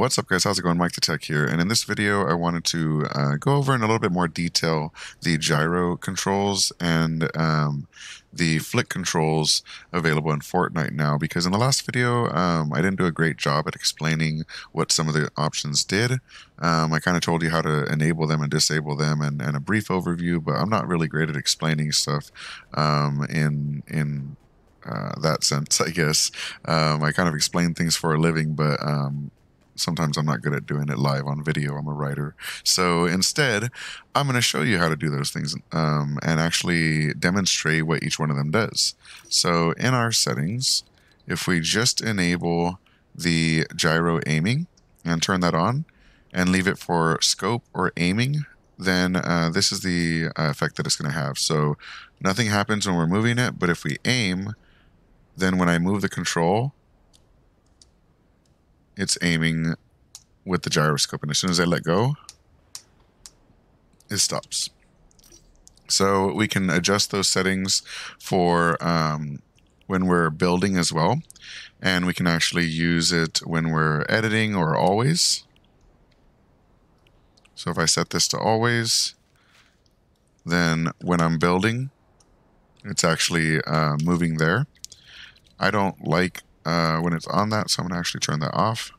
What's up guys, how's it going? Mike the Tech here, and in this video I wanted to uh, go over in a little bit more detail the gyro controls and um, the flick controls available in Fortnite now, because in the last video um, I didn't do a great job at explaining what some of the options did. Um, I kind of told you how to enable them and disable them and, and, a brief overview, but I'm not really great at explaining stuff um, in, in uh, that sense, I guess. Um, I kind of explain things for a living, but um, sometimes I'm not good at doing it live on video. I'm a writer. So instead, I'm going to show you how to do those things um, and actually demonstrate what each one of them does. So in our settings, if we just enable the gyro aiming and turn that on and leave it for scope or aiming, then uh, this is the uh, effect that it's going to have. So nothing happens when we're moving it, but if we aim, then when I move the control, it's aiming with the gyroscope. And as soon as I let go, it stops. So we can adjust those settings for um, when we're building as well. And we can actually use it when we're editing or always. So if I set this to always, then when I'm building, it's actually uh, moving there. I don't like uh, when it's on that, so I'm going to actually turn that off.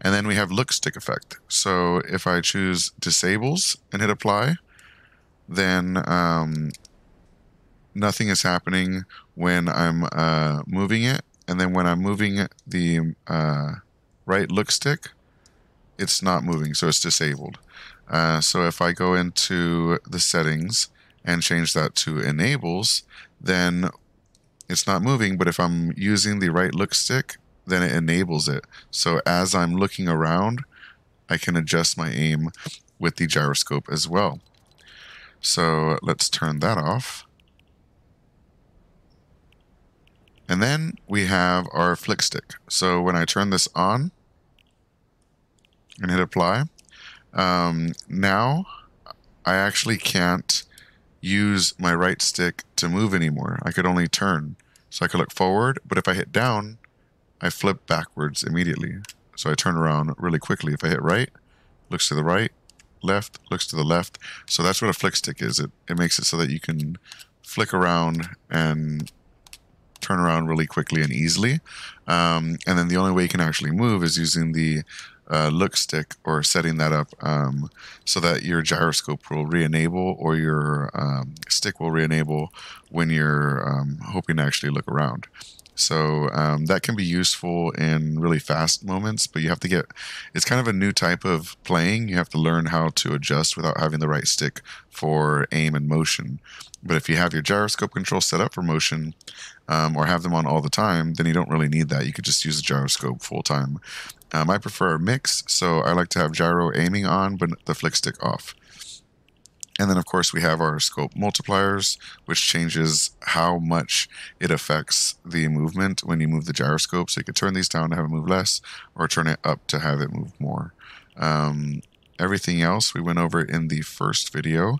And then we have look stick effect. So if I choose disables and hit apply, then um, nothing is happening when I'm uh, moving it. And then when I'm moving the uh, right look stick, it's not moving, so it's disabled. Uh, so if I go into the settings and change that to enables, then it's not moving, but if I'm using the right look stick, then it enables it. So as I'm looking around, I can adjust my aim with the gyroscope as well. So let's turn that off. And then we have our flick stick. So when I turn this on and hit apply, um, now I actually can't use my right stick to move anymore. I could only turn. So I could look forward, but if I hit down, I flip backwards immediately. So I turn around really quickly. If I hit right, looks to the right, left, looks to the left. So that's what a flick stick is. It, it makes it so that you can flick around and turn around really quickly and easily. Um, and then the only way you can actually move is using the uh, look stick or setting that up um, so that your gyroscope will re-enable or your um, stick will re-enable when you're um, hoping to actually look around. So um, that can be useful in really fast moments, but you have to get, it's kind of a new type of playing. You have to learn how to adjust without having the right stick for aim and motion. But if you have your gyroscope control set up for motion um, or have them on all the time, then you don't really need that. You could just use the gyroscope full time. Um, I prefer a mix, so I like to have gyro aiming on, but the flick stick off. And then, of course, we have our scope multipliers, which changes how much it affects the movement when you move the gyroscope. So you could turn these down to have it move less, or turn it up to have it move more. Um, everything else we went over in the first video.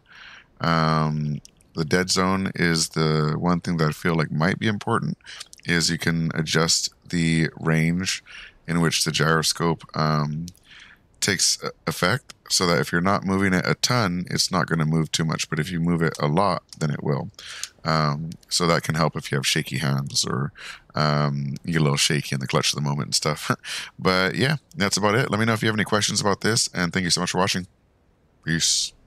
Um, the dead zone is the one thing that I feel like might be important, is you can adjust the range in which the gyroscope um, takes effect so that if you're not moving it a ton, it's not going to move too much. But if you move it a lot, then it will. Um, so that can help if you have shaky hands or um, you get a little shaky in the clutch of the moment and stuff. but yeah, that's about it. Let me know if you have any questions about this. And thank you so much for watching. Peace.